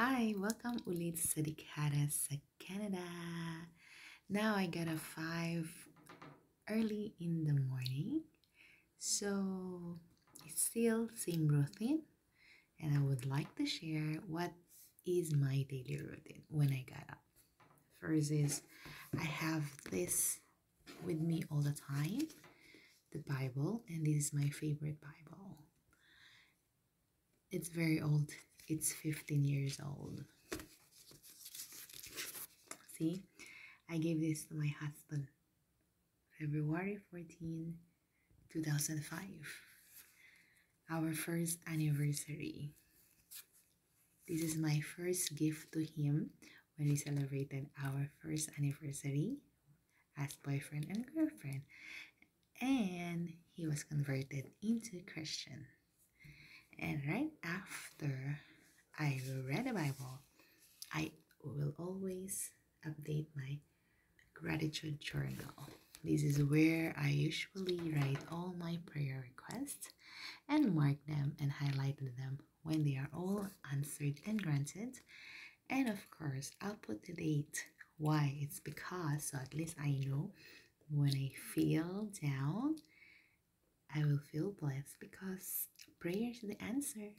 Hi, welcome ulit sa Dekada sa Canada. Now I got a 5 early in the morning. So it's still same routine and I would like to share what is my daily routine when I got up. First is I have this with me all the time, the Bible, and this is my favorite Bible. It's very old. It's 15 years old. See, I gave this to my husband February 14, 2005. Our first anniversary. This is my first gift to him when we celebrated our first anniversary as boyfriend and girlfriend. And he was converted into a Christian. And right after I read the Bible, I will always update my gratitude journal. This is where I usually write all my prayer requests and mark them and highlight them when they are all answered and granted. And of course, I'll put the date. Why? It's because so at least I know when I feel down I will feel blessed because prayer is the answer.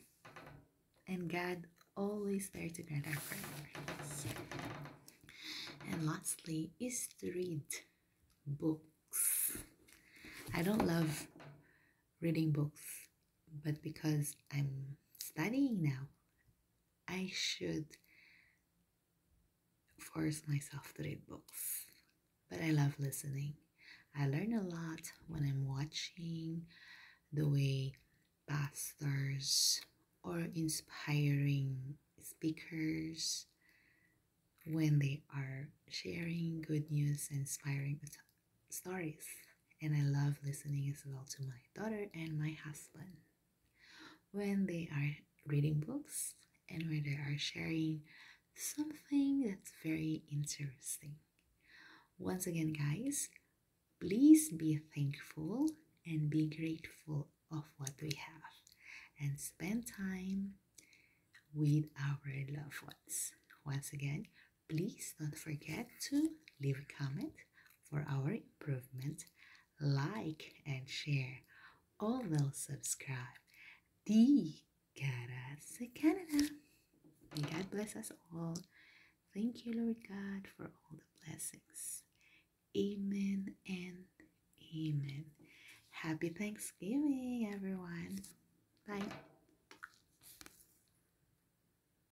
And God always there to grant our prayers. And lastly is to read books. I don't love reading books, but because I'm studying now, I should force myself to read books. But I love listening. I learn a lot when I'm watching the way pastors or inspiring speakers when they are sharing good news and inspiring stories. And I love listening as well to my daughter and my husband when they are reading books and when they are sharing something that's very interesting. Once again, guys, Please be thankful and be grateful of what we have and with our loved ones. Once again, please don't forget to leave a comment for our improvement, like and share. Will subscribe. Dekada sa Canada. May God bless us all. Thank you, Lord God, for all the blessings. Amen and amen. Happy Thanksgiving, everyone. Bye.